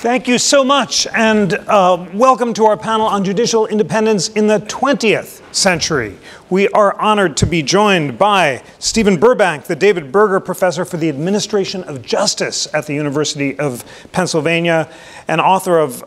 Thank you so much, and uh, welcome to our panel on judicial independence in the 20th century. We are honored to be joined by Stephen Burbank, the David Berger Professor for the Administration of Justice at the University of Pennsylvania, and author of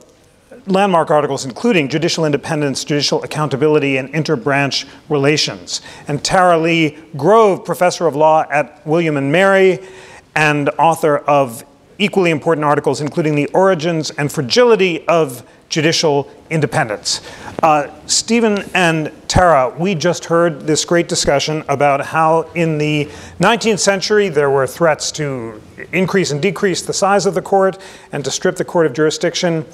landmark articles including Judicial Independence, Judicial Accountability, and Interbranch Relations. And Tara Leigh Grove, Professor of Law at William and Mary, and author of equally important articles, including The Origins and Fragility of Judicial Independence. Uh, Stephen and Tara, we just heard this great discussion about how in the 19th century there were threats to increase and decrease the size of the court and to strip the court of jurisdiction.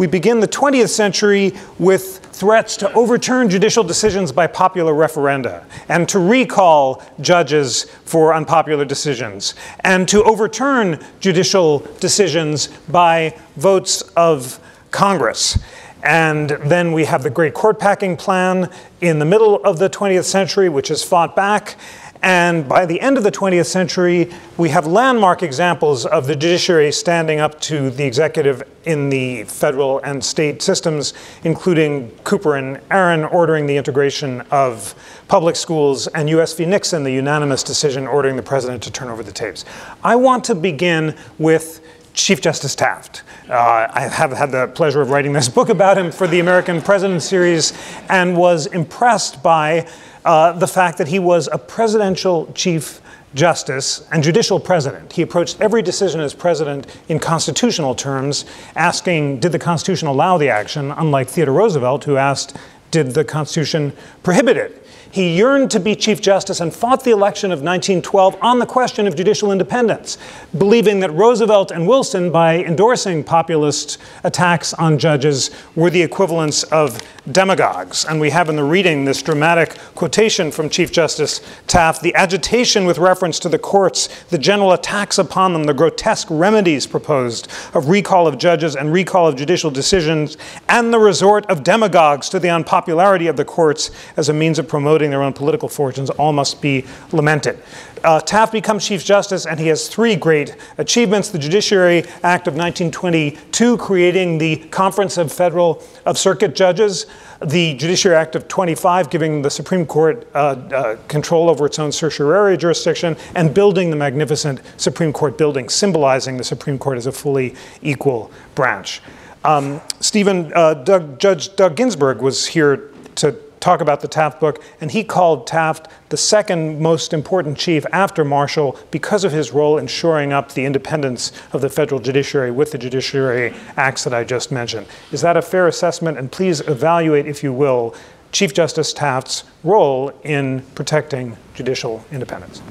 We begin the 20th century with threats to overturn judicial decisions by popular referenda and to recall judges for unpopular decisions and to overturn judicial decisions by votes of Congress. And then we have the Great Court Packing Plan in the middle of the 20th century, which is fought back. And by the end of the 20th century, we have landmark examples of the judiciary standing up to the executive in the federal and state systems, including Cooper and Aaron ordering the integration of public schools and US v. Nixon, the unanimous decision ordering the president to turn over the tapes. I want to begin with Chief Justice Taft. Uh, I have had the pleasure of writing this book about him for the American President series and was impressed by uh, the fact that he was a presidential chief justice and judicial president. He approached every decision as president in constitutional terms, asking, did the Constitution allow the action, unlike Theodore Roosevelt, who asked, did the Constitution prohibit it? He yearned to be Chief Justice and fought the election of 1912 on the question of judicial independence, believing that Roosevelt and Wilson, by endorsing populist attacks on judges, were the equivalents of demagogues. And we have in the reading this dramatic quotation from Chief Justice Taft the agitation with reference to the courts, the general attacks upon them, the grotesque remedies proposed of recall of judges and recall of judicial decisions, and the resort of demagogues to the unpopularity of the courts as a means of promoting their own political fortunes all must be lamented. Uh, Taft becomes Chief Justice, and he has three great achievements. The Judiciary Act of 1922, creating the Conference of Federal of Circuit Judges, the Judiciary Act of 25, giving the Supreme Court uh, uh, control over its own certiorari jurisdiction, and building the magnificent Supreme Court building, symbolizing the Supreme Court as a fully equal branch. Um, Stephen, uh, Doug, Judge Doug Ginsburg was here to talk about the Taft book, and he called Taft the second most important chief after Marshall because of his role in shoring up the independence of the federal judiciary with the judiciary acts that I just mentioned. Is that a fair assessment? And please evaluate, if you will, Chief Justice Taft's role in protecting judicial independence.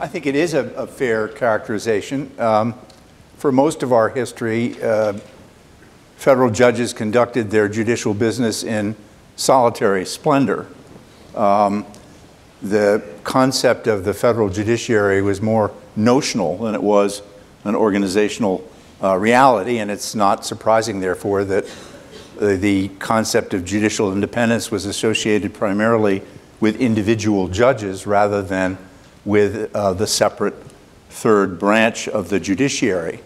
I think it is a, a fair characterization. Um, for most of our history, uh, federal judges conducted their judicial business in solitary splendor. Um, the concept of the federal judiciary was more notional than it was an organizational uh, reality, and it's not surprising, therefore, that the concept of judicial independence was associated primarily with individual judges rather than with uh, the separate third branch of the judiciary.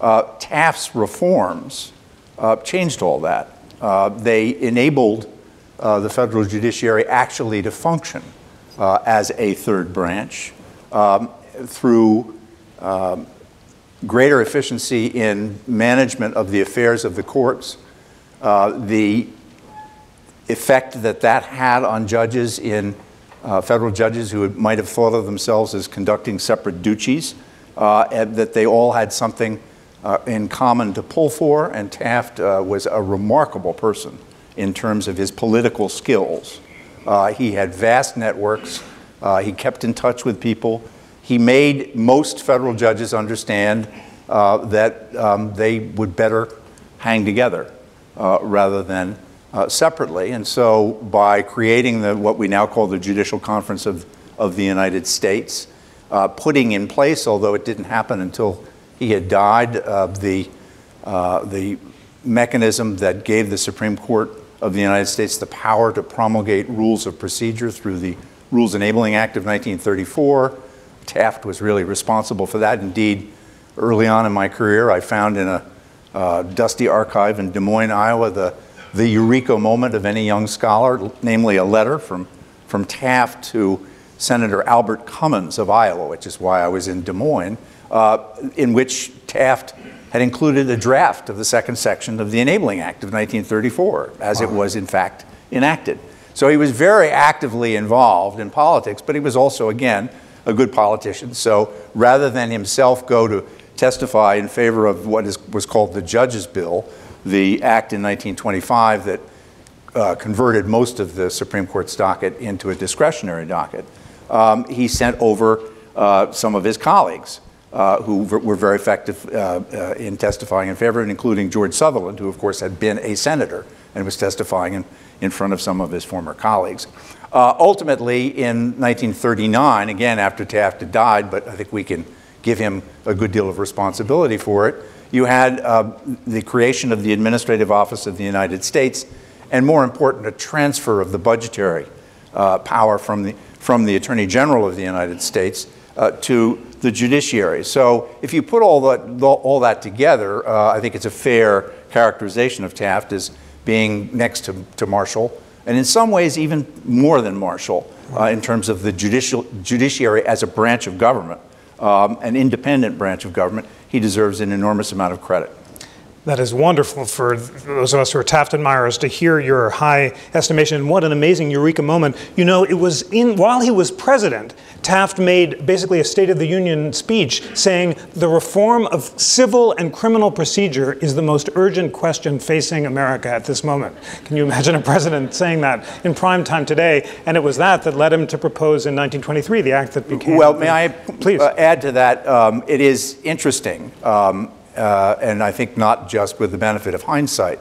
Uh, Taft's reforms uh, changed all that. Uh, they enabled uh, the federal judiciary actually to function uh, as a third branch um, through um, greater efficiency in management of the affairs of the courts, uh, the effect that that had on judges in uh, federal judges who might have thought of themselves as conducting separate duties, uh, that they all had something uh, in common to pull for, and Taft was a remarkable person in terms of his political skills. Uh, he had vast networks. Uh, he kept in touch with people. He made most federal judges understand uh, that um, they would better hang together uh, rather than uh, separately. And so, by creating the, what we now call the Judicial Conference of, of the United States, uh, putting in place, although it didn't happen until he had died, the, the mechanism that gave the Supreme Court of the United States the power to promulgate rules of procedure through the Rules Enabling Act of 1934. Taft was really responsible for that. Indeed, early on in my career, I found in a uh, dusty archive in Des Moines, Iowa, the, the eureka moment of any young scholar, namely a letter from, from Taft to Senator Albert Cummins of Iowa, which is why I was in Des Moines, uh, in which Taft had included a draft of the second section of the Enabling Act of 1934, as wow. it was in fact enacted. So he was very actively involved in politics, but he was also, again, a good politician. So rather than himself go to testify in favor of what is, was called the Judge's Bill, the act in 1925 that uh, converted most of the Supreme Court's docket into a discretionary docket, um, he sent over uh, some of his colleagues uh, who were very effective uh, uh, in testifying in favor, including George Sutherland, who, of course, had been a senator and was testifying in, in front of some of his former colleagues. Uh, ultimately, in 1939, again after Taft had died, but I think we can give him a good deal of responsibility for it, you had uh, the creation of the Administrative Office of the United States, and more important, a transfer of the budgetary uh, power from the, from the Attorney General of the United States to the judiciary. So if you put all that, all that together, uh, I think it's a fair characterization of Taft as being next to, to Marshall, and in some ways even more than Marshall uh, in terms of the judicial, judiciary as a branch of government, um, an independent branch of government. He deserves an enormous amount of credit. That is wonderful for those of us who are Taft admirers to hear your high estimation. And what an amazing eureka moment. You know, it was in while he was president, Taft made basically a State of the Union speech saying the reform of civil and criminal procedure is the most urgent question facing America at this moment. Can you imagine a president saying that in prime time today? And it was that that led him to propose in 1923 the act that became. Well, may I please uh, add to that? Um, it is interesting. Um, uh, and I think not just with the benefit of hindsight,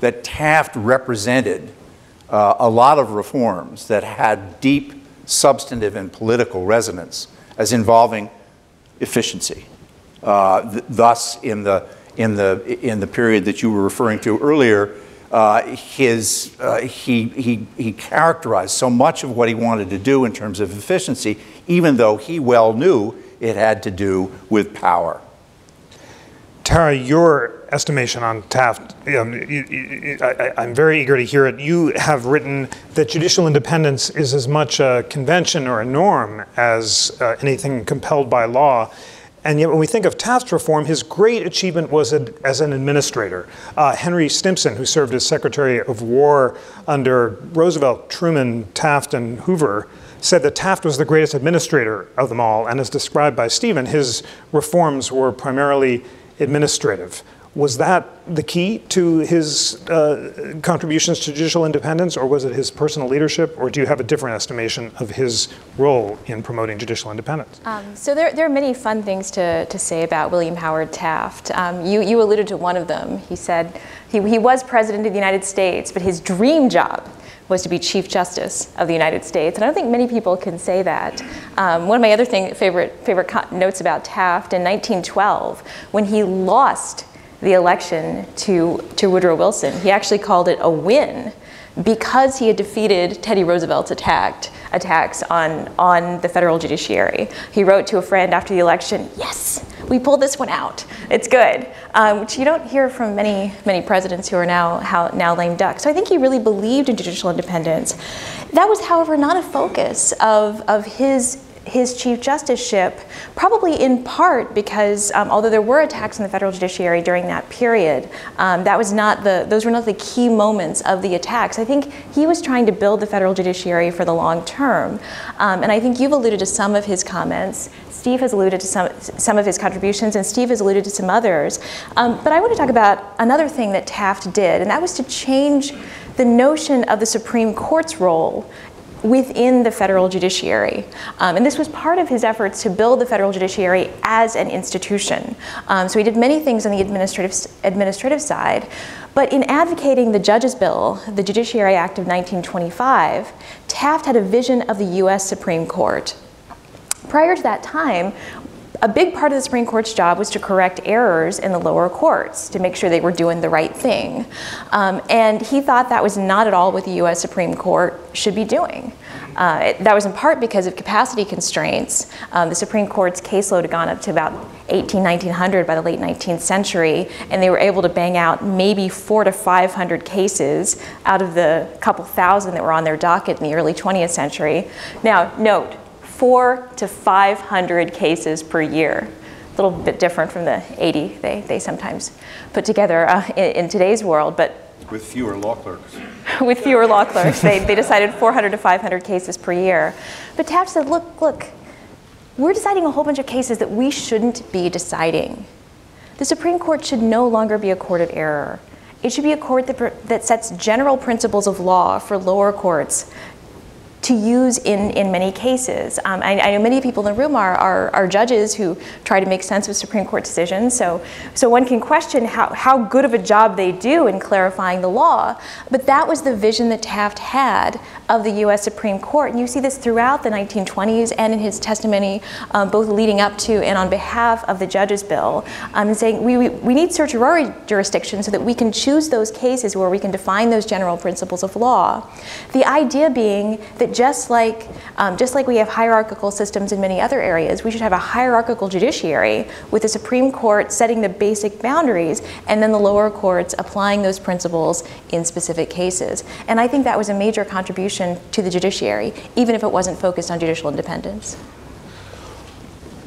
that Taft represented uh, a lot of reforms that had deep substantive and political resonance as involving efficiency. Uh, th thus, in the, in, the, in the period that you were referring to earlier, uh, his, uh, he, he, he characterized so much of what he wanted to do in terms of efficiency, even though he well knew it had to do with power. Tara, your estimation on Taft, um, I, am very eager to hear it. You have written that judicial independence is as much a convention or a norm as uh, anything compelled by law. And yet, when we think of Taft's reform, his great achievement was a, as an administrator. Uh, Henry Stimson, who served as Secretary of War under Roosevelt, Truman, Taft, and Hoover, said that Taft was the greatest administrator of them all. And as described by Stephen, his reforms were primarily administrative. Was that the key to his uh, contributions to judicial independence, or was it his personal leadership, or do you have a different estimation of his role in promoting judicial independence? Um, so there, there, are many fun things to, to say about William Howard Taft. Um, you, you alluded to one of them. He said he, he was president of the United States, but his dream job was to be Chief Justice of the United States. And I don't think many people can say that. Um, one of my other thing, favorite, favorite notes about Taft in 1912, when he lost the election to, to Woodrow Wilson, he actually called it a win because he had defeated Teddy Roosevelt's attack, attacks on, on the federal judiciary. He wrote to a friend after the election, yes, we pulled this one out. It's good, um, which you don't hear from many, many presidents who are now, how, now lame duck. So I think he really believed in judicial independence. That was, however, not a focus of, of his his chief justiceship, probably in part because um, although there were attacks on the federal judiciary during that period, um, that was not the those were not the key moments of the attacks. I think he was trying to build the federal judiciary for the long term, um, and I think you've alluded to some of his comments. Steve has alluded to some, some of his contributions, and Steve has alluded to some others. Um, but I want to talk about another thing that Taft did, and that was to change the notion of the Supreme Court's role within the federal judiciary. Um, and this was part of his efforts to build the federal judiciary as an institution. Um, so he did many things on the administrative, administrative side. But in advocating the Judges Bill, the Judiciary Act of 1925, Taft had a vision of the US Supreme Court Prior to that time, a big part of the Supreme Court's job was to correct errors in the lower courts, to make sure they were doing the right thing. Um, and he thought that was not at all what the US Supreme Court should be doing. Uh, it, that was in part because of capacity constraints. Um, the Supreme Court's caseload had gone up to about 18, 1900 by the late 19th century, and they were able to bang out maybe four to 500 cases out of the couple thousand that were on their docket in the early 20th century. Now, note, four to 500 cases per year. A little bit different from the 80 they, they sometimes put together uh, in, in today's world, but With fewer law clerks. with fewer law clerks. They, they decided 400 to 500 cases per year. But Taft said, look, look, we're deciding a whole bunch of cases that we shouldn't be deciding. The Supreme Court should no longer be a court of error. It should be a court that, that sets general principles of law for lower courts to use in, in many cases. Um, I, I, know many people in the room are, are, are, judges who try to make sense of Supreme Court decisions, so, so one can question how, how good of a job they do in clarifying the law, but that was the vision that Taft had of the US Supreme Court, and you see this throughout the 1920s and in his testimony, um, both leading up to and on behalf of the Judges Bill, um, saying we, we, we need certiorari jurisdiction so that we can choose those cases where we can define those general principles of law. The idea being that just like, um, just like we have hierarchical systems in many other areas, we should have a hierarchical judiciary with the Supreme Court setting the basic boundaries and then the lower courts applying those principles in specific cases. And I think that was a major contribution to the judiciary, even if it wasn't focused on judicial independence.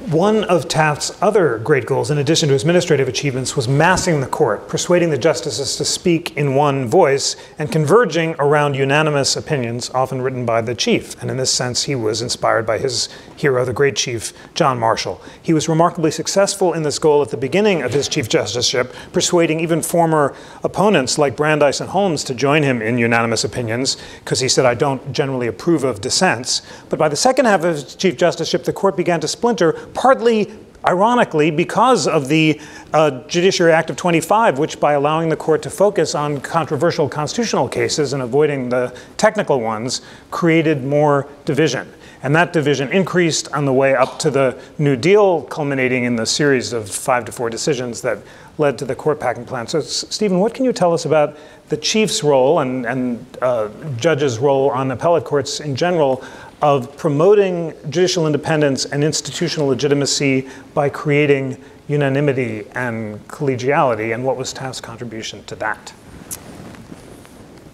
One of Taft's other great goals, in addition to his administrative achievements, was massing the court, persuading the justices to speak in one voice, and converging around unanimous opinions, often written by the chief. And in this sense, he was inspired by his hero, the great chief, John Marshall. He was remarkably successful in this goal at the beginning of his chief justiceship, persuading even former opponents like Brandeis and Holmes to join him in unanimous opinions, because he said, I don't generally approve of dissents. But by the second half of his chief justiceship, the court began to splinter partly ironically because of the uh, Judiciary Act of 25, which by allowing the court to focus on controversial constitutional cases and avoiding the technical ones, created more division. And that division increased on the way up to the New Deal, culminating in the series of five to four decisions that led to the court packing plan. So, Stephen, what can you tell us about the chief's role and, and uh, judges' role on appellate courts in general of promoting judicial independence and institutional legitimacy by creating unanimity and collegiality, and what was Taft's contribution to that?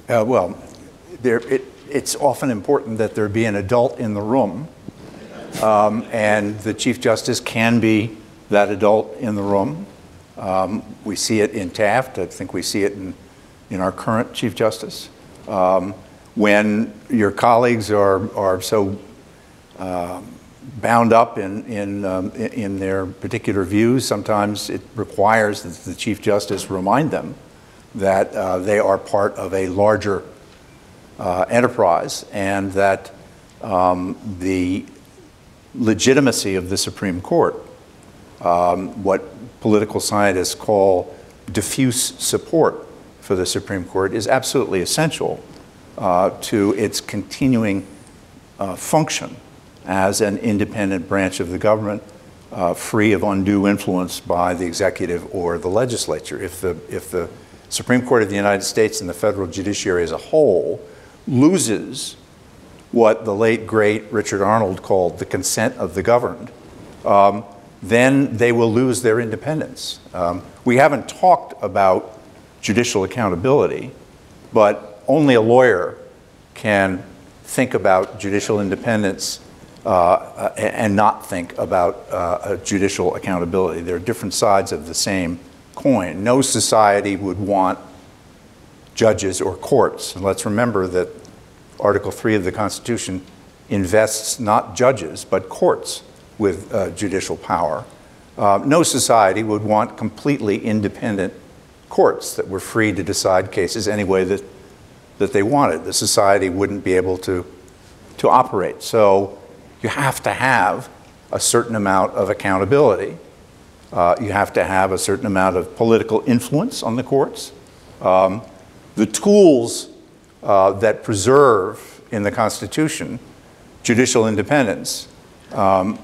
Uh, well, there, it, it's often important that there be an adult in the room, um, and the Chief Justice can be that adult in the room. Um, we see it in Taft. I think we see it in, in our current Chief Justice. Um, when your colleagues are, are so uh, bound up in, in, um, in their particular views, sometimes it requires that the Chief Justice remind them that uh, they are part of a larger uh, enterprise and that um, the legitimacy of the Supreme Court, um, what political scientists call diffuse support for the Supreme Court, is absolutely essential uh, to its continuing uh, function as an independent branch of the government, uh, free of undue influence by the executive or the legislature. If the, if the Supreme Court of the United States and the federal judiciary as a whole loses what the late, great Richard Arnold called the consent of the governed, um, then they will lose their independence. Um, we haven't talked about judicial accountability, but only a lawyer can think about judicial independence uh, and not think about uh, judicial accountability. There are different sides of the same coin. No society would want judges or courts. And let's remember that Article 3 of the Constitution invests not judges, but courts with uh, judicial power. Uh, no society would want completely independent courts that were free to decide cases any way that, that they wanted. The society wouldn't be able to, to operate. So you have to have a certain amount of accountability. Uh, you have to have a certain amount of political influence on the courts. Um, the tools uh, that preserve in the Constitution judicial independence, um,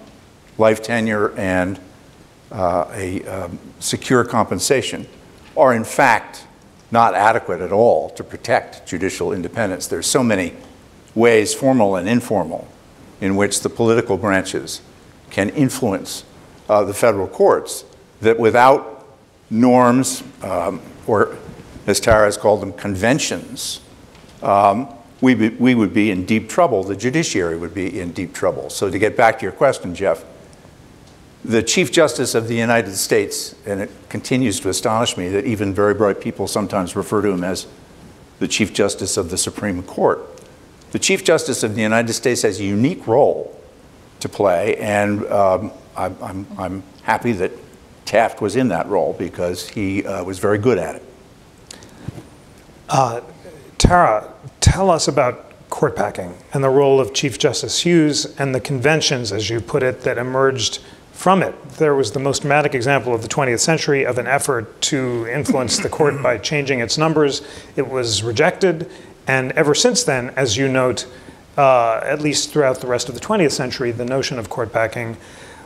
life tenure, and uh, a um, secure compensation are in fact not adequate at all to protect judicial independence. There's so many ways, formal and informal, in which the political branches can influence uh, the federal courts that without norms, um, or as Tara has called them, conventions, um, we, be, we would be in deep trouble. The judiciary would be in deep trouble. So, to get back to your question, Jeff, the Chief Justice of the United States, and it continues to astonish me that even very bright people sometimes refer to him as the Chief Justice of the Supreme Court. The Chief Justice of the United States has a unique role to play, and um, I'm, I'm, I'm, happy that Taft was in that role because he uh, was very good at it. Uh, Tara, tell us about court packing and the role of Chief Justice Hughes and the conventions, as you put it, that emerged from it. There was the most dramatic example of the 20th century of an effort to influence the court by changing its numbers. It was rejected, and ever since then, as you note, uh, at least throughout the rest of the 20th century, the notion of court packing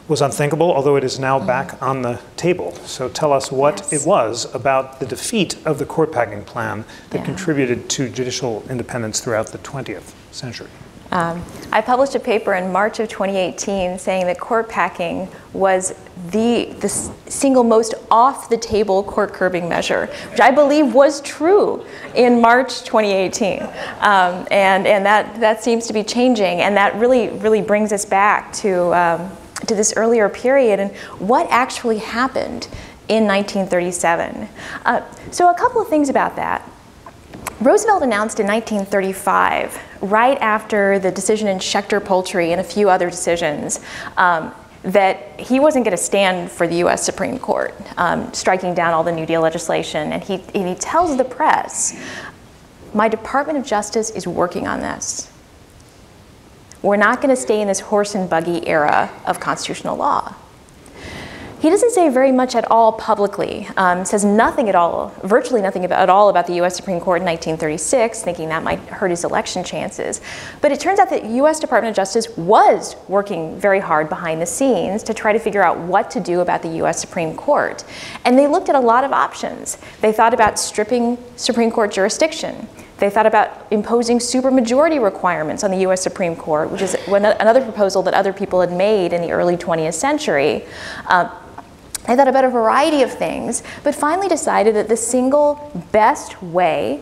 was unthinkable, although it is now mm. back on the table. So tell us what yes. it was about the defeat of the court packing plan that yeah. contributed to judicial independence throughout the 20th century. Um, I published a paper in March of 2018 saying that court packing was the, the single most off the table court curbing measure, which I believe was true in March 2018. Um, and and that, that seems to be changing, and that really, really brings us back to, um, to this earlier period and what actually happened in 1937. Uh, so, a couple of things about that. Roosevelt announced in 1935, right after the decision in Schechter Poultry and a few other decisions, um, that he wasn't going to stand for the US Supreme Court, um, striking down all the New Deal legislation. And he, and he tells the press, My Department of Justice is working on this. We're not going to stay in this horse and buggy era of constitutional law. He doesn't say very much at all publicly, um, says nothing at all, virtually nothing at all about the US Supreme Court in 1936, thinking that might hurt his election chances. But it turns out that US Department of Justice was working very hard behind the scenes to try to figure out what to do about the US Supreme Court. And they looked at a lot of options. They thought about stripping Supreme Court jurisdiction. They thought about imposing supermajority requirements on the US Supreme Court, which is another proposal that other people had made in the early 20th century. Uh, I thought about a variety of things, but finally decided that the single best way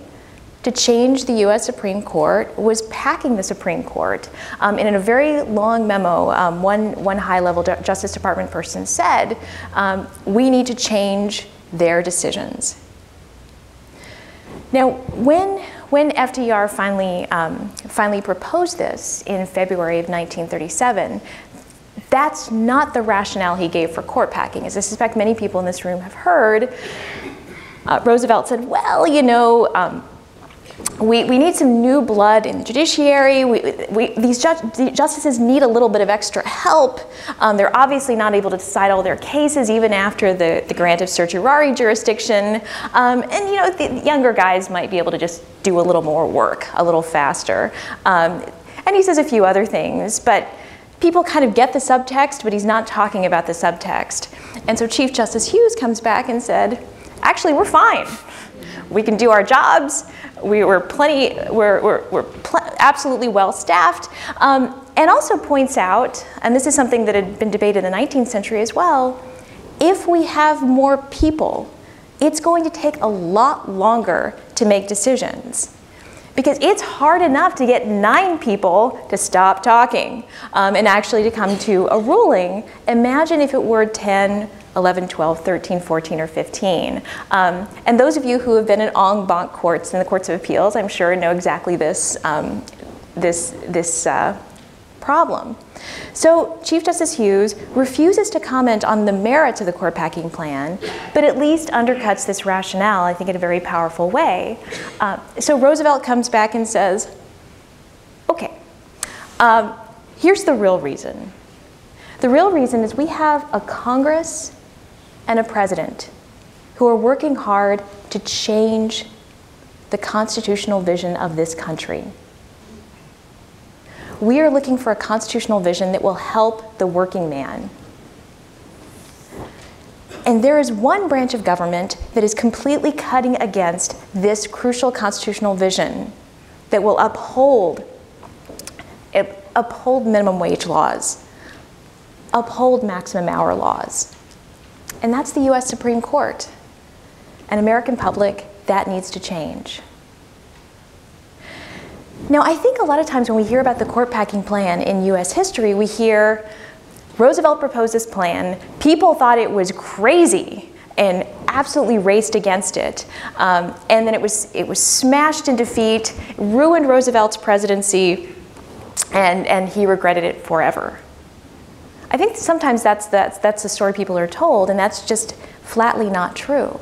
to change the US Supreme Court was packing the Supreme Court. Um, and in a very long memo, um, one, one high level Justice Department person said, um, we need to change their decisions. Now, when, when FDR finally, um, finally proposed this in February of 1937, that's not the rationale he gave for court packing. As I suspect many people in this room have heard, uh, Roosevelt said, well, you know, um, we, we need some new blood in the judiciary. We, we, these ju the justices need a little bit of extra help. Um, they're obviously not able to decide all their cases even after the, the grant of certiorari jurisdiction. Um, and you know, the younger guys might be able to just do a little more work, a little faster. Um, and he says a few other things, but people kind of get the subtext, but he's not talking about the subtext. And so Chief Justice Hughes comes back and said, actually, we're fine. We can do our jobs. We were plenty, we're, we're, we're pl absolutely well staffed. Um, and also points out, and this is something that had been debated in the 19th century as well, if we have more people, it's going to take a lot longer to make decisions because it's hard enough to get nine people to stop talking um, and actually to come to a ruling. Imagine if it were 10, 11, 12, 13, 14, or 15. Um, and those of you who have been in en banc courts and the courts of appeals, I'm sure know exactly this, um, this, this uh, problem. So Chief Justice Hughes refuses to comment on the merits of the court packing plan, but at least undercuts this rationale, I think, in a very powerful way. Uh, so Roosevelt comes back and says, okay, um, here's the real reason. The real reason is we have a Congress and a president who are working hard to change the constitutional vision of this country. We are looking for a constitutional vision that will help the working man. And there is one branch of government that is completely cutting against this crucial constitutional vision that will uphold uphold minimum wage laws, uphold maximum hour laws. And that's the US Supreme Court. And American public, that needs to change. Now, I think a lot of times when we hear about the court packing plan in US history, we hear Roosevelt proposed this plan, people thought it was crazy and absolutely raced against it. Um, and then it was, it was smashed in defeat, ruined Roosevelt's presidency, and, and he regretted it forever. I think sometimes that's, that's, that's the story people are told, and that's just flatly not true.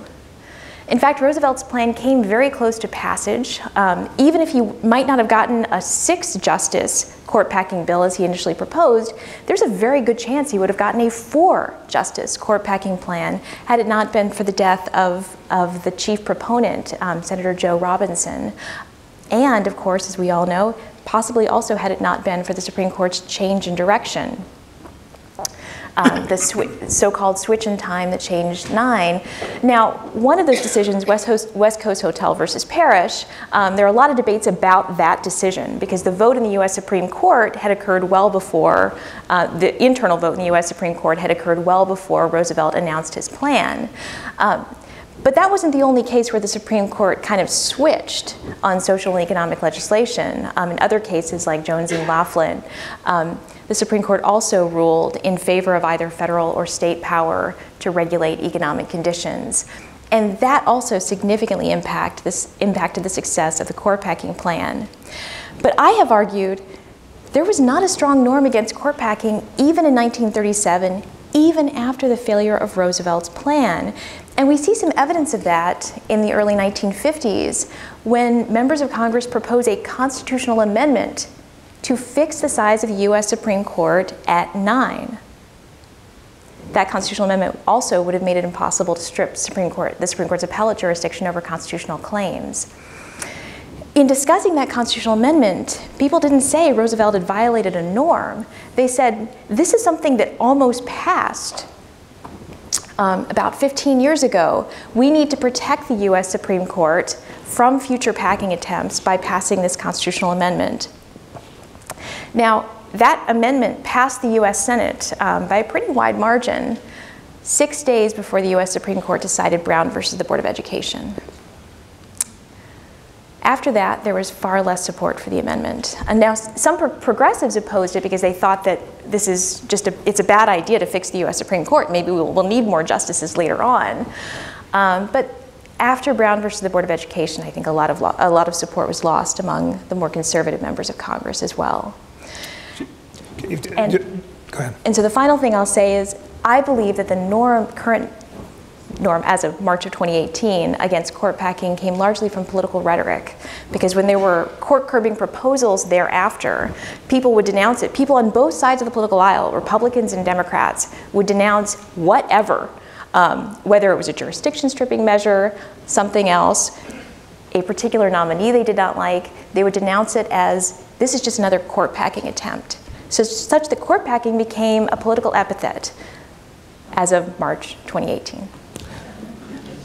In fact, Roosevelt's plan came very close to passage. Um, even if he might not have gotten a six justice court packing bill as he initially proposed, there's a very good chance he would have gotten a four justice court packing plan had it not been for the death of, of the chief proponent, um, Senator Joe Robinson. And of course, as we all know, possibly also had it not been for the Supreme Court's change in direction um, the so-called switch in time that changed nine. Now, one of those decisions, West, Host, West Coast Hotel versus Parrish, um, there are a lot of debates about that decision because the vote in the U.S. Supreme Court had occurred well before, uh, the internal vote in the U.S. Supreme Court had occurred well before Roosevelt announced his plan. Um, but that wasn't the only case where the Supreme Court kind of switched on social and economic legislation. Um, in other cases, like Jones and Laughlin, um, the Supreme Court also ruled in favor of either federal or state power to regulate economic conditions. And that also significantly impact this, impacted the success of the court packing plan. But I have argued there was not a strong norm against court packing even in 1937, even after the failure of Roosevelt's plan. And we see some evidence of that in the early 1950s when members of Congress propose a constitutional amendment to fix the size of the U.S. Supreme Court at nine. That constitutional amendment also would have made it impossible to strip Supreme Court, the Supreme Court's appellate jurisdiction over constitutional claims. In discussing that constitutional amendment, people didn't say Roosevelt had violated a norm. They said, this is something that almost passed um, about 15 years ago. We need to protect the US Supreme Court from future packing attempts by passing this constitutional amendment. Now, that amendment passed the US Senate um, by a pretty wide margin six days before the US Supreme Court decided Brown versus the Board of Education. After that, there was far less support for the amendment. And now some pro progressives opposed it because they thought that this is just a, it's a bad idea to fix the US Supreme Court. Maybe we'll, we'll need more justices later on. Um, but after Brown versus the Board of Education, I think a lot of, a lot of support was lost among the more conservative members of Congress as well. And, Go ahead. And so the final thing I'll say is I believe that the norm, current norm as of March of 2018 against court packing came largely from political rhetoric. Because when there were court curbing proposals thereafter, people would denounce it. People on both sides of the political aisle, Republicans and Democrats, would denounce whatever, um, whether it was a jurisdiction stripping measure, something else, a particular nominee they did not like, they would denounce it as this is just another court packing attempt. So such that court packing became a political epithet as of March 2018.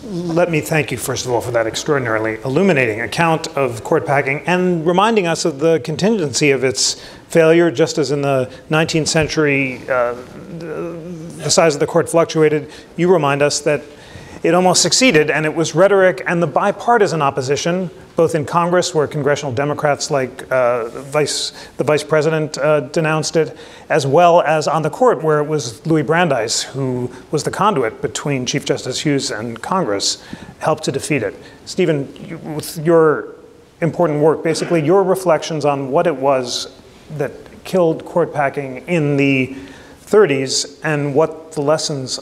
Let me thank you, first of all, for that extraordinarily illuminating account of court packing and reminding us of the contingency of its failure, just as in the 19th century uh, the size of the court fluctuated. You remind us that it almost succeeded, and it was rhetoric and the bipartisan opposition, both in Congress, where congressional Democrats like uh, vice, the vice president uh, denounced it, as well as on the court, where it was Louis Brandeis, who was the conduit between Chief Justice Hughes and Congress, helped to defeat it. Stephen, you, with your important work, basically your reflections on what it was that killed court packing in the 30s and what the lessons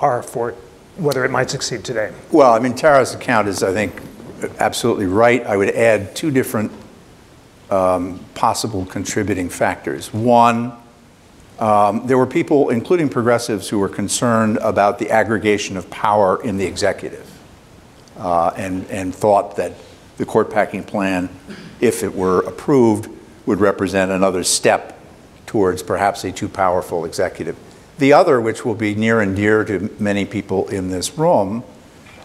are for whether it might succeed today. Well, I mean, Tara's account is, I think, absolutely right. I would add two different um, possible contributing factors. One, um, there were people, including progressives, who were concerned about the aggregation of power in the executive uh, and, and thought that the court packing plan, if it were approved, would represent another step towards perhaps a too powerful executive. The other, which will be near and dear to many people in this room,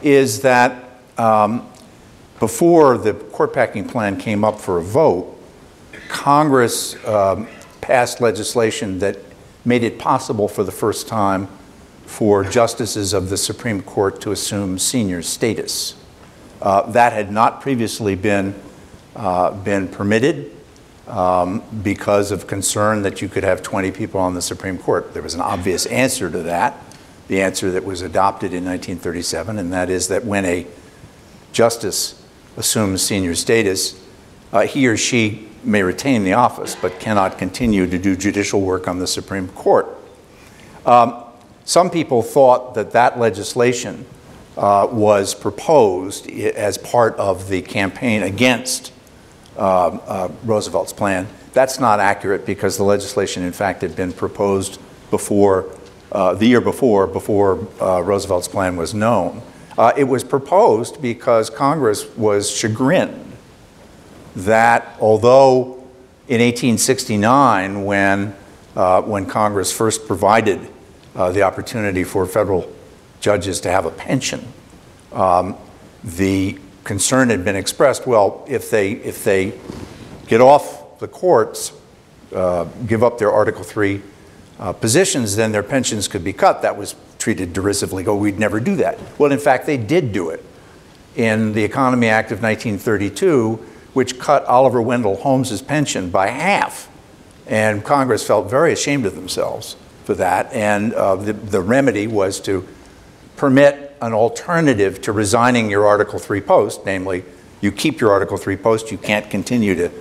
is that um, before the court packing plan came up for a vote, Congress um, passed legislation that made it possible for the first time for justices of the Supreme Court to assume senior status. Uh, that had not previously been, uh, been permitted um, because of concern that you could have 20 people on the Supreme Court. There was an obvious answer to that, the answer that was adopted in 1937, and that is that when a justice assumes senior status, uh, he or she may retain the office but cannot continue to do judicial work on the Supreme Court. Um, some people thought that that legislation uh, was proposed as part of the campaign against uh, uh, Roosevelt's plan. That's not accurate because the legislation, in fact, had been proposed before, uh, the year before, before uh, Roosevelt's plan was known. Uh, it was proposed because Congress was chagrined that although in 1869, when, uh, when Congress first provided uh, the opportunity for federal judges to have a pension, um, the concern had been expressed well, if they, if they get off the courts, uh, give up their Article 3 uh, positions, then their pensions could be cut. That was treated derisively. Oh, we'd never do that. Well, in fact, they did do it. In the Economy Act of 1932, which cut Oliver Wendell Holmes's pension by half. And Congress felt very ashamed of themselves for that. And uh, the, the remedy was to permit an alternative to resigning your Article 3 post, namely, you keep your Article 3 post, you can't continue to,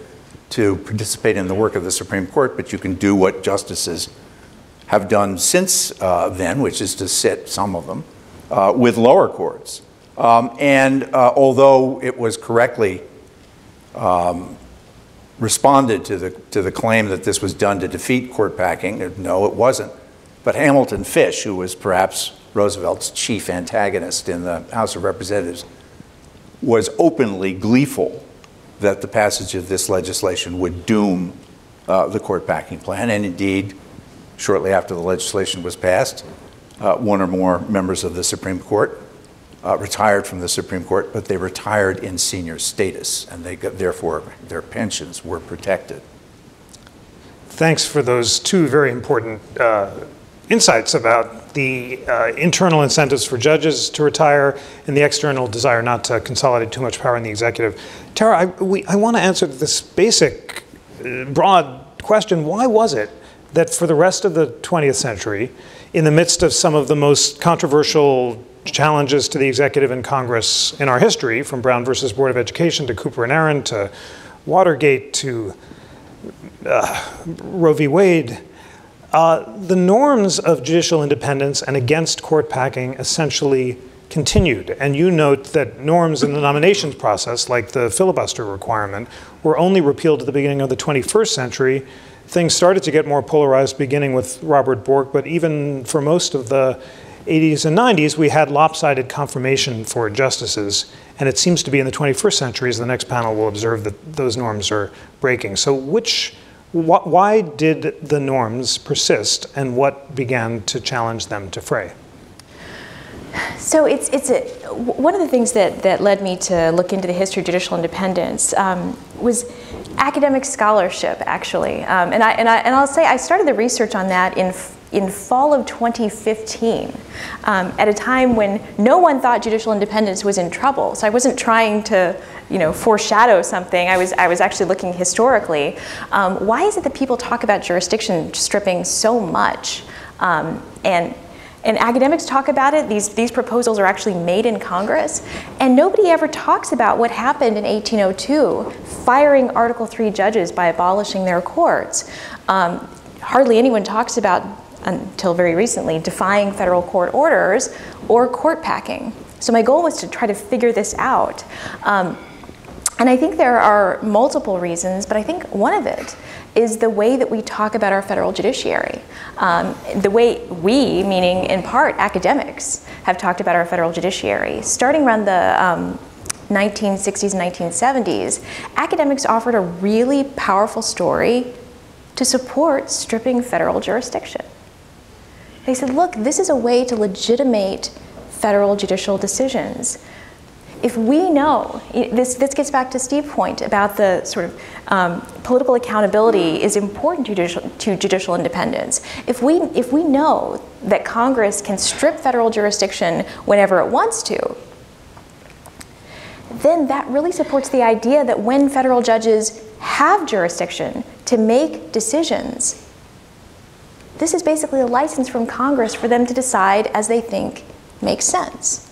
to participate in the work of the Supreme Court, but you can do what justices have done since uh, then, which is to sit, some of them, uh, with lower courts. Um, and uh, although it was correctly um, responded to the, to the claim that this was done to defeat court packing. No, it wasn't. But Hamilton Fish, who was perhaps Roosevelt's chief antagonist in the House of Representatives, was openly gleeful that the passage of this legislation would doom uh, the court packing plan. And indeed, shortly after the legislation was passed, uh, one or more members of the Supreme Court uh, retired from the Supreme Court, but they retired in senior status, and they got, therefore their pensions were protected. Thanks for those two very important uh, insights about the uh, internal incentives for judges to retire and the external desire not to consolidate too much power in the executive. Tara, I, I want to answer this basic, uh, broad question why was it that for the rest of the 20th century, in the midst of some of the most controversial challenges to the executive and Congress in our history, from Brown versus Board of Education to Cooper and Aaron to Watergate to uh, Roe v. Wade, uh, the norms of judicial independence and against court packing essentially continued. And you note that norms in the nominations process, like the filibuster requirement, were only repealed at the beginning of the 21st century. Things started to get more polarized beginning with Robert Bork, but even for most of the 80s and 90s, we had lopsided confirmation for justices, and it seems to be in the 21st century, as the next panel will observe, that those norms are breaking. So, which, wh why did the norms persist, and what began to challenge them to fray? So it's, it's a, one of the things that, that led me to look into the history of judicial independence um, was academic scholarship, actually. Um, and, I, and, I, and I'll say I started the research on that in in fall of 2015 um, at a time when no one thought judicial independence was in trouble. So I wasn't trying to you know, foreshadow something. I was, I was actually looking historically. Um, why is it that people talk about jurisdiction stripping so much? Um, and and academics talk about it. These, these proposals are actually made in Congress. And nobody ever talks about what happened in 1802, firing Article 3 judges by abolishing their courts. Um, hardly anyone talks about until very recently, defying federal court orders or court packing. So my goal was to try to figure this out. Um, and I think there are multiple reasons, but I think one of it is the way that we talk about our federal judiciary. Um, the way we, meaning in part academics, have talked about our federal judiciary. Starting around the um, 1960s and 1970s, academics offered a really powerful story to support stripping federal jurisdiction. They said, look, this is a way to legitimate federal judicial decisions. If we know, this, this gets back to Steve's point about the sort of um, political accountability is important to judicial, to judicial independence. If we, if we know that Congress can strip federal jurisdiction whenever it wants to, then that really supports the idea that when federal judges have jurisdiction to make decisions, this is basically a license from Congress for them to decide as they think makes sense.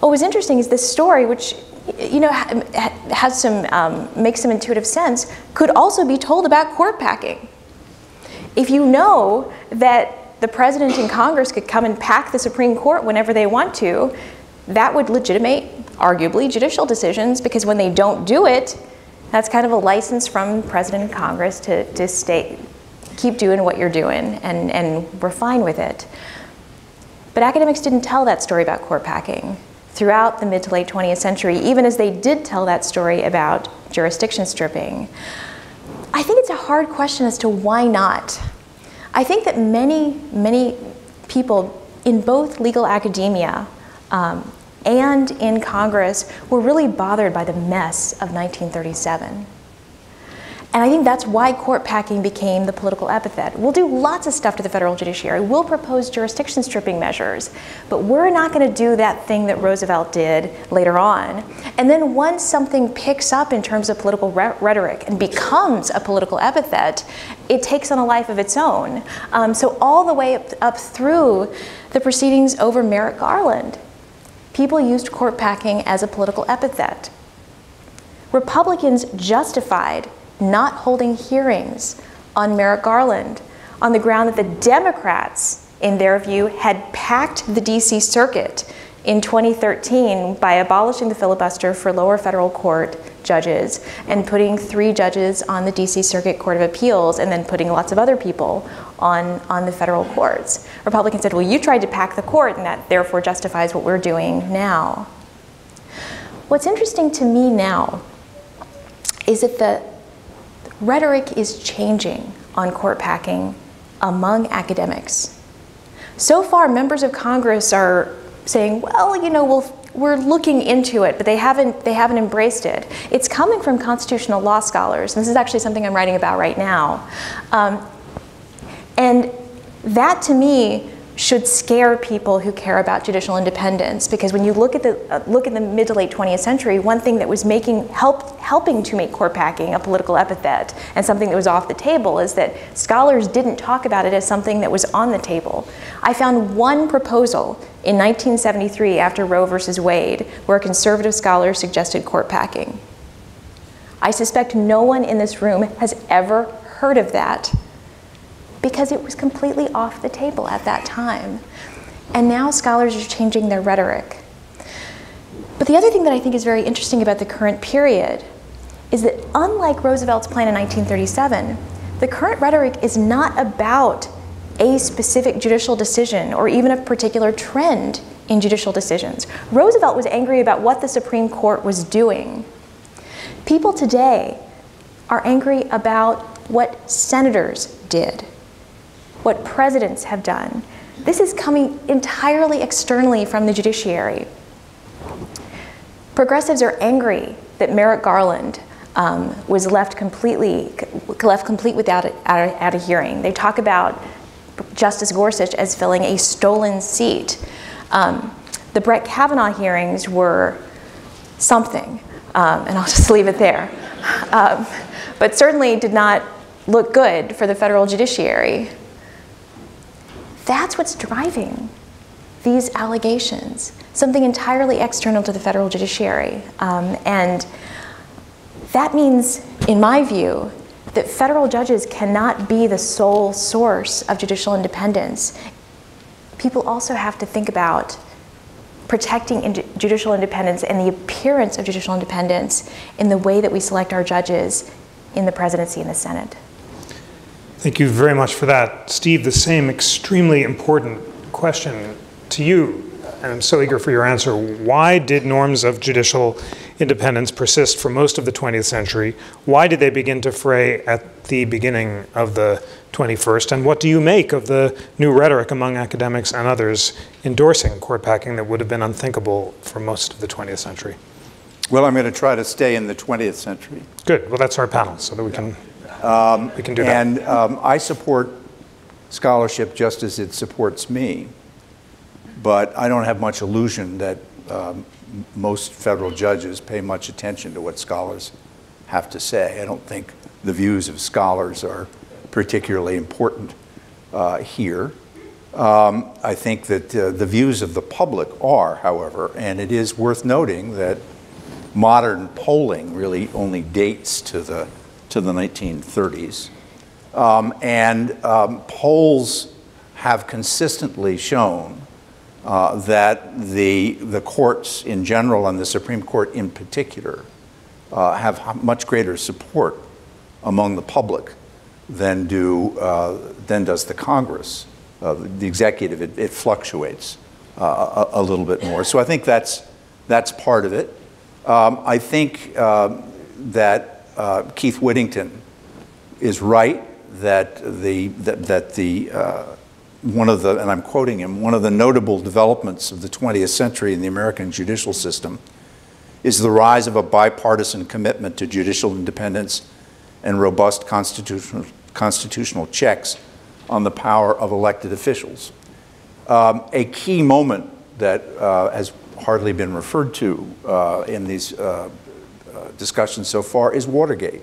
What was interesting is this story, which you know has some um, makes some intuitive sense, could also be told about court packing. If you know that the president and Congress could come and pack the Supreme Court whenever they want to, that would legitimate, arguably, judicial decisions because when they don't do it, that's kind of a license from president and Congress to, to stay, keep doing what you're doing, and, and we're fine with it. But academics didn't tell that story about court packing throughout the mid to late 20th century, even as they did tell that story about jurisdiction stripping. I think it's a hard question as to why not. I think that many, many people in both legal academia um, and in Congress were really bothered by the mess of 1937. And I think that's why court packing became the political epithet. We'll do lots of stuff to the federal judiciary. We'll propose jurisdiction stripping measures, but we're not going to do that thing that Roosevelt did later on. And then once something picks up in terms of political re rhetoric and becomes a political epithet, it takes on a life of its own. Um, so all the way up, up through the proceedings over Merrick Garland, people used court packing as a political epithet. Republicans justified not holding hearings on Merrick Garland on the ground that the Democrats, in their view, had packed the DC Circuit in 2013 by abolishing the filibuster for lower federal court judges and putting three judges on the DC Circuit Court of Appeals and then putting lots of other people on, on the federal courts. Republicans said, well, you tried to pack the court and that therefore justifies what we're doing now. What's interesting to me now is that the rhetoric is changing on court packing among academics. So far, members of Congress are saying, well, you know, we'll, we're looking into it, but they haven't, they haven't embraced it. It's coming from constitutional law scholars. And this is actually something I'm writing about right now. Um, and that to me should scare people who care about judicial independence because when you look at the uh, look at the mid to late 20th century one thing that was making help helping to make court packing a political epithet and something that was off the table is that scholars didn't talk about it as something that was on the table. I found one proposal in 1973 after roe versus wade where a conservative scholar suggested court packing. I suspect no one in this room has ever heard of that because it was completely off the table at that time. And now scholars are changing their rhetoric. But the other thing that I think is very interesting about the current period is that unlike Roosevelt's plan in 1937, the current rhetoric is not about a specific judicial decision or even a particular trend in judicial decisions. Roosevelt was angry about what the Supreme Court was doing. People today are angry about what senators did what presidents have done. This is coming entirely externally from the judiciary. Progressives are angry that Merrick Garland um, was left completely left complete without a, at, a, hearing. They talk about Justice Gorsuch as filling a stolen seat. Um, the Brett Kavanaugh hearings were something, um, and I'll just leave it there. Um, but certainly did not look good for the federal judiciary. That's what's driving these allegations, something entirely external to the federal judiciary. Um, and that means, in my view, that federal judges cannot be the sole source of judicial independence. People also have to think about protecting in judicial independence and the appearance of judicial independence in the way that we select our judges in the presidency and the Senate. Thank you very much for that. Steve, the same extremely important question to you and I'm so eager for your answer. Why did norms of judicial independence persist for most of the 20th century? Why did they begin to fray at the beginning of the 21st? And what do you make of the new rhetoric among academics and others endorsing court packing that would have been unthinkable for most of the 20th century? Well, I'm going to try to stay in the 20th century. Good. Well, that's our panel, so that we can um, we can do that. And um, I support scholarship just as it supports me, but I don't have much illusion that um, most federal judges pay much attention to what scholars have to say. I don't think the views of scholars are particularly important uh, here. Um, I think that uh, the views of the public are, however, and it is worth noting that modern polling really only dates to the to the 1930s. Um, and um, polls have consistently shown uh, that the, the courts in general and the Supreme Court in particular uh, have much greater support among the public than, do, uh, than does the Congress. Uh, the executive, it, it fluctuates uh, a, a, little bit more. So I think that's, that's part of it. Um, I think um, that uh, Keith Whittington is right that the, that, that the, uh, one of the, and I'm quoting him, one of the notable developments of the 20th century in the American judicial system is the rise of a bipartisan commitment to judicial independence and robust constitutional, constitutional checks on the power of elected officials. Um, a key moment that uh, has hardly been referred to uh, in these uh, discussion so far is Watergate.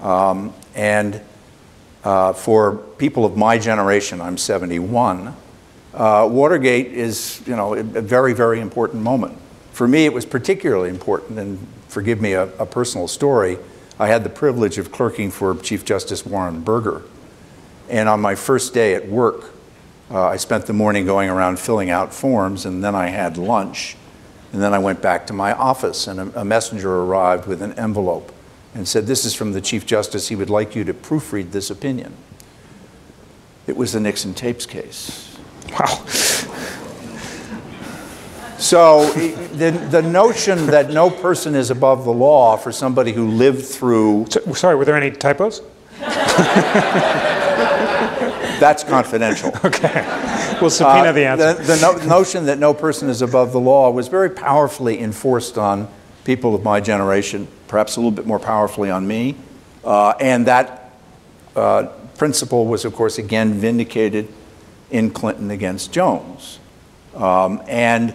Um, and uh, for people of my generation, I'm 71, uh, Watergate is, you know, a very, very important moment. For me, it was particularly important, and forgive me a, a personal story. I had the privilege of clerking for Chief Justice Warren Burger. And on my first day at work, uh, I spent the morning going around filling out forms, and then I had lunch. And then I went back to my office, and a, a messenger arrived with an envelope and said, This is from the Chief Justice. He would like you to proofread this opinion. It was the Nixon tapes case. Wow. So the, the notion that no person is above the law for somebody who lived through. So, sorry, were there any typos? That's confidential. Okay. We'll subpoena uh, the answer. The, the no notion that no person is above the law was very powerfully enforced on people of my generation, perhaps a little bit more powerfully on me. Uh, and that uh, principle was, of course, again vindicated in Clinton against Jones. Um, and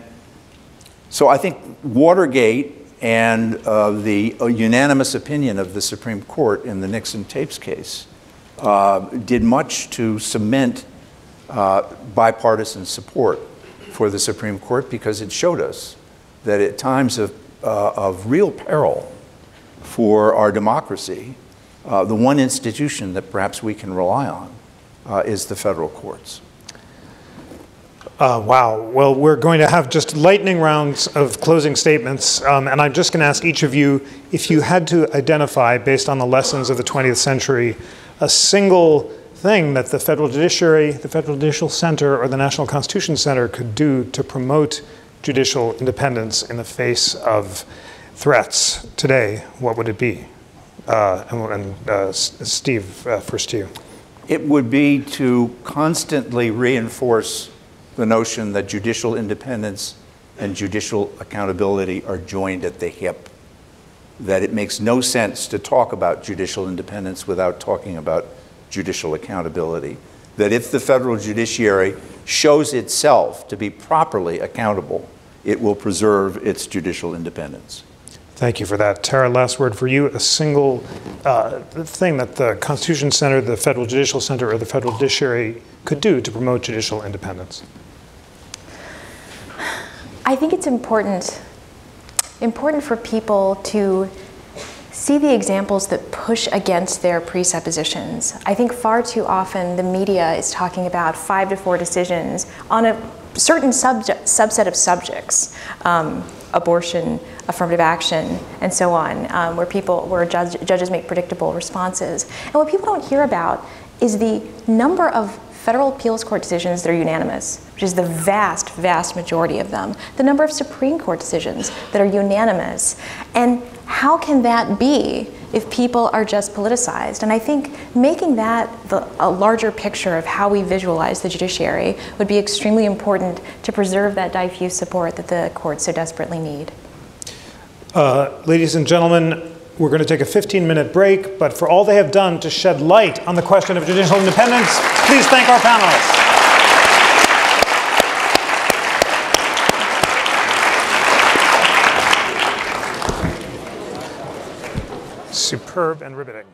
so I think Watergate and uh, the uh, unanimous opinion of the Supreme Court in the Nixon tapes case uh, did much to cement uh, bipartisan support for the Supreme Court because it showed us that at times of, uh, of real peril for our democracy, uh, the one institution that perhaps we can rely on uh, is the federal courts. Uh, wow. Well, we're going to have just lightning rounds of closing statements. Um, and I'm just going to ask each of you if you had to identify, based on the lessons of the 20th century, a single thing that the federal judiciary, the Federal Judicial Center, or the National Constitution Center could do to promote judicial independence in the face of threats today, what would it be? Uh, and, and uh, Steve, uh, first to you. It would be to constantly reinforce the notion that judicial independence and judicial accountability are joined at the hip. That it makes no sense to talk about judicial independence without talking about judicial accountability. That if the federal judiciary shows itself to be properly accountable, it will preserve its judicial independence. Thank you for that. Tara, last word for you. A single uh, thing that the Constitution Center, the Federal Judicial Center, or the federal judiciary could do to promote judicial independence? I think it's important, important for people to see the examples that push against their presuppositions. I think far too often the media is talking about five to four decisions on a certain subject, subset of subjects, um, abortion, affirmative action, and so on, um, where people, where judge, judges make predictable responses. And what people don't hear about is the number of federal appeals court decisions that are unanimous, which is the vast, vast majority of them, the number of Supreme Court decisions that are unanimous. And how can that be if people are just politicized? And I think making that the, a larger picture of how we visualize the judiciary would be extremely important to preserve that diffuse support that the courts so desperately need. Uh, ladies and gentlemen, we're going to take a 15 minute break, but for all they have done to shed light on the question of judicial independence, please thank our panelists. Superb and riveting.